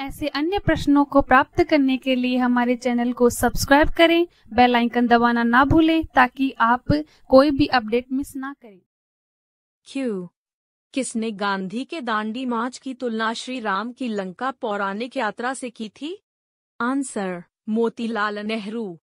ऐसे अन्य प्रश्नों को प्राप्त करने के लिए हमारे चैनल को सब्सक्राइब करें, बेल आइकन दबाना ना भूलें, ताकि आप कोई भी अपडेट मिस ना करें। क्यू। किसने गांधी के दांडी मार्च की तुलना श्री राम की लंका पौराणिक यात्रा से की थी? आंसर, मोतीलाल नेहरू।